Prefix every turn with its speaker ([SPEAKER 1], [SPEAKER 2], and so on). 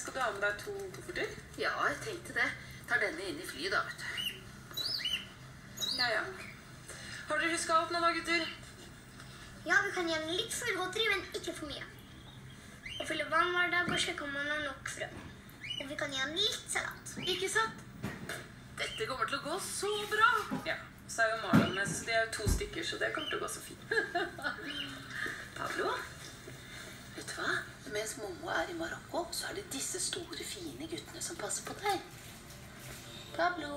[SPEAKER 1] skal du ha med deg to kofferter?
[SPEAKER 2] Ja, jeg tenkte det. Tar denne inn i flyet, da, vet du.
[SPEAKER 1] Ja, ja. Har dere huska alt nå, da, gutter?
[SPEAKER 3] Ja, vi kan gjøre litt for godteri, men ikke for mye. Og fylle vann hver dag og sjekke om man har nok frø. Og vi kan gjøre litt salat.
[SPEAKER 2] Ikke sant? Dette kommer til å gå så bra.
[SPEAKER 1] Ja. Så er jo Marlon med, så de er jo to stykker, så det kommer til å gå så fint.
[SPEAKER 2] Pablo, vet du hva? Mens Momo er i Marokko, så er det disse store, fine guttene som passer på deg. Pablo.